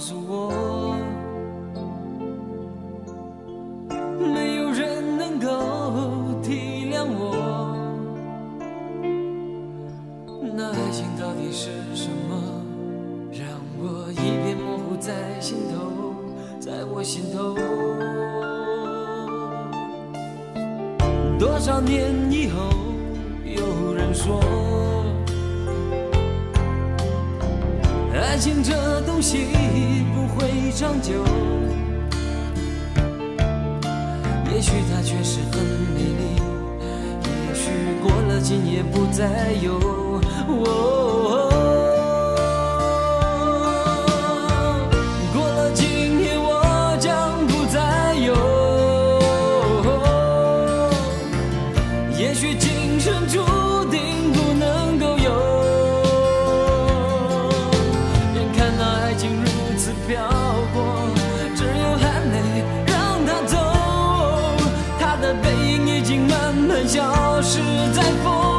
告诉我，没有人能够体谅我。那爱情到底是什么，让我一片模糊在心头，在我心头。多少年以后，有人说，爱情这东西不会长久。也许它确实很美丽，也许过了今夜不再有。哦消失在风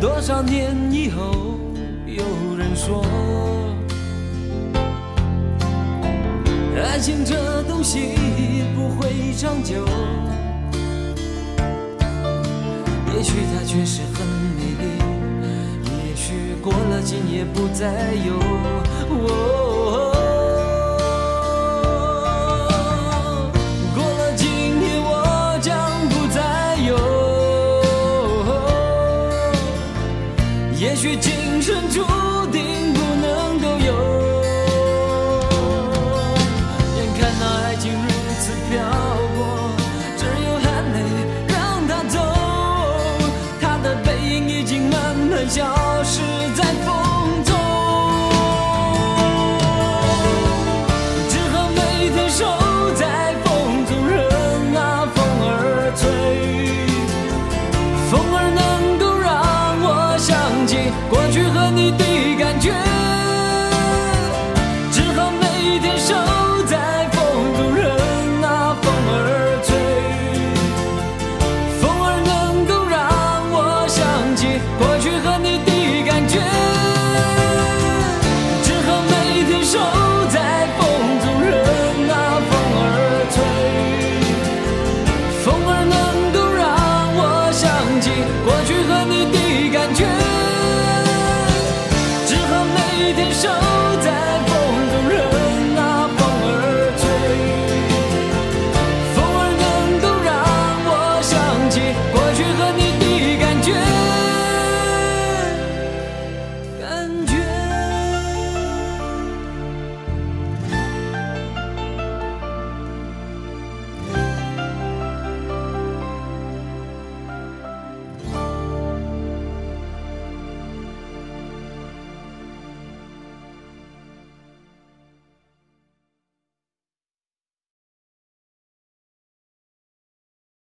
多少年以后，有人说，爱情这东西不会长久。也许它确实很美丽，也许过了今夜不再有。哦许今生注过去和你的感觉。